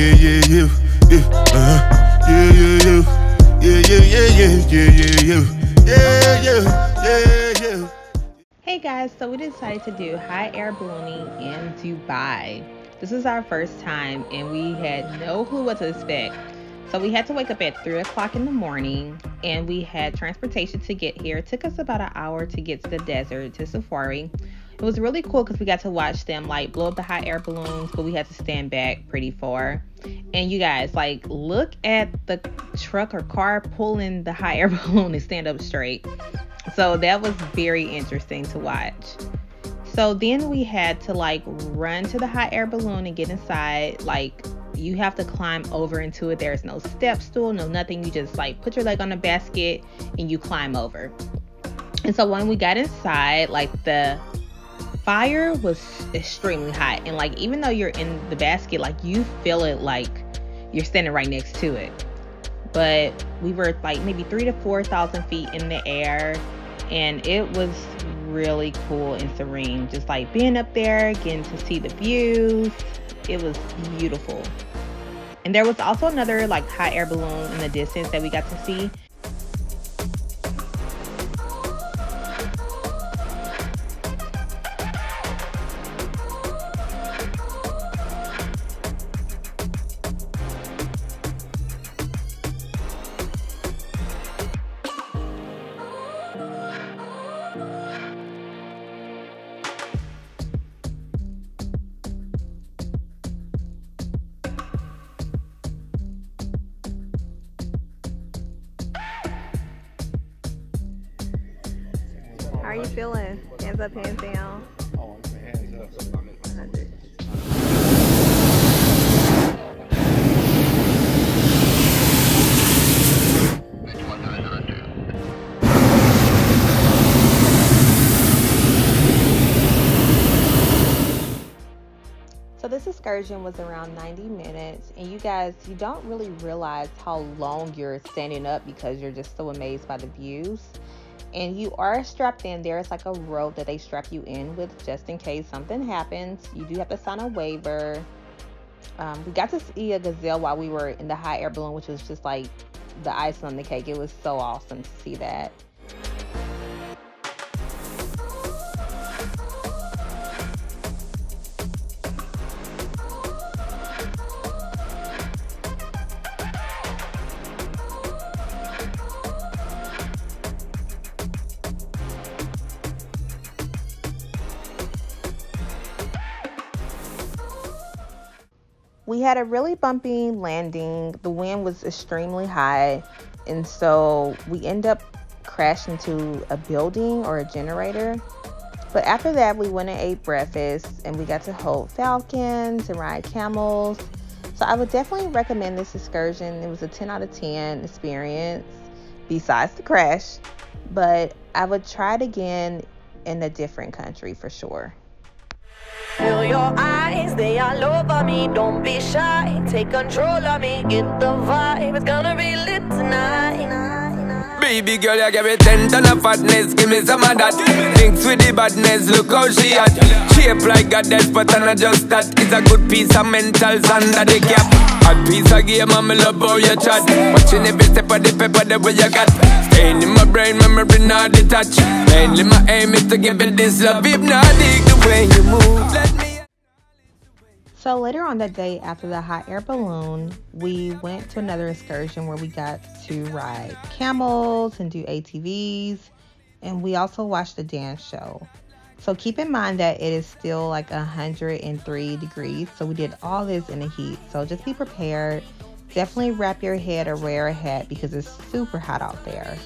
yeah, yeah, yeah, yeah, uh-huh. yeah, yeah, yeah, yeah, yeah, yeah, yeah, yeah, yeah, yeah, yeah, yeah. Hey guys, so we decided to do high air ballooning in Dubai. This is our first time and we had no clue what to expect. So we had to wake up at 3 o'clock in the morning and we had transportation to get here. It took us about an hour to get to the desert, to Safari. It was really cool because we got to watch them like blow up the hot air balloons, but we had to stand back pretty far. And you guys, like, look at the truck or car pulling the hot air balloon and stand up straight. So that was very interesting to watch. So then we had to like run to the hot air balloon and get inside. Like you have to climb over into it. There's no step stool, no nothing. You just like put your leg on the basket and you climb over. And so when we got inside, like the fire was extremely hot. And like even though you're in the basket, like you feel it like you're standing right next to it. But we were like maybe three to four thousand feet in the air and it was really cool and serene. Just like being up there, getting to see the views. It was beautiful. And there was also another like hot air balloon in the distance that we got to see. How are you feeling? Hands up, hands down. Oh, hands up. Excursion was around 90 minutes and you guys you don't really realize how long you're standing up because you're just so amazed by the views. And you are strapped in there's like a rope that they strap you in with just in case something happens. You do have to sign a waiver. Um, we got to see a gazelle while we were in the high air balloon which was just like the icing on the cake. It was so awesome to see that we had a really bumpy landing. The wind was extremely high, and so we end up crashing into a building or a generator. But after that, we went and ate breakfast, and we got to hold falcons and ride camels. So I would definitely recommend this excursion. It was a 10 out of 10 experience, besides the crash. But I would try it again in a different country for sure. Feel your eyes, they all over me. Don't be shy, take control of me. Get the vibe, it's gonna be lit tonight. Baby girl, you give me ten ton of fatness, give me some of that. Thinks with the badness, look how she at. Shape like a but I'm not just that. It's a good piece of mentals under the cap. Hot piece of game, I'm love how you chat. Watching every step of the paper, the way you got. Staying in my brain, memory not detached. Mainly my aim is to give it this love. If not, dig the way you move. Let me. So later on that day after the hot air balloon, we went to another excursion where we got to ride camels and do ATVs, and we also watched a dance show. So keep in mind that it is still like 103 degrees. So we did all this in the heat. So just be prepared. Definitely wrap your head or wear a hat because it's super hot out there.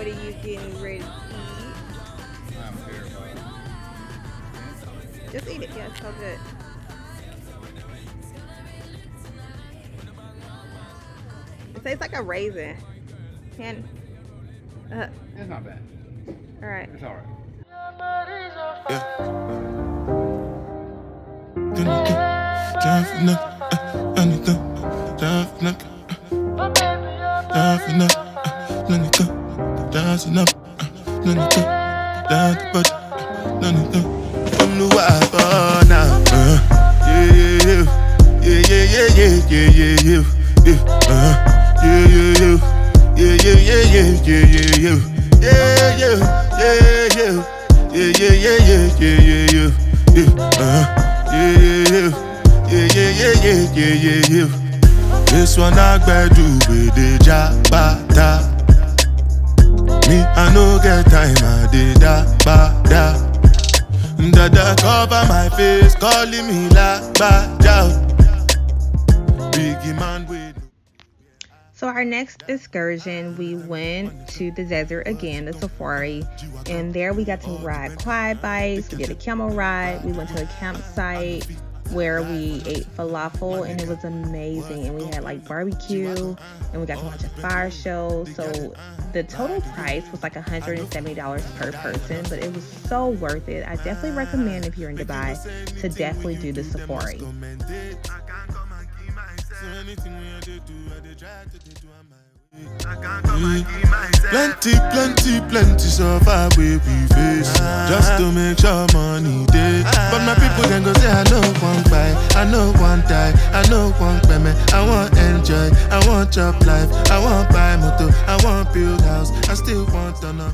What are you getting ready to eat? I'm terrified. Just eat it. Yeah, it's so good. It tastes like a raisin. Can. Uh, It's not bad. all right. It's alright. Anything, time Yeah, yeah, yeah, yeah, yeah, yeah, yeah, yeah, uh, yeah, yeah, yeah, yeah, yeah, yeah, yeah, yeah, yeah. This one I do with the jabata. Me, I no get time, I did da ba da. Dada cover my face, calling me la ba ja. Biggie man with. So our next excursion, we went to the desert again, the safari, and there we got to ride quad bikes. We did a camel ride. We went to a campsite where we ate falafel, and it was amazing. And we had like barbecue, and we got to watch a fire show. So the total price was like $170 per person, but it was so worth it. I definitely recommend if you're in Dubai to definitely do the safari. Plenty, plenty, plenty survive where we face. Just to make sure money day But my people then go say I know one buy, I know one die, I know one payment. I want enjoy, I want job life, I want buy motor, I want build house, I still want to know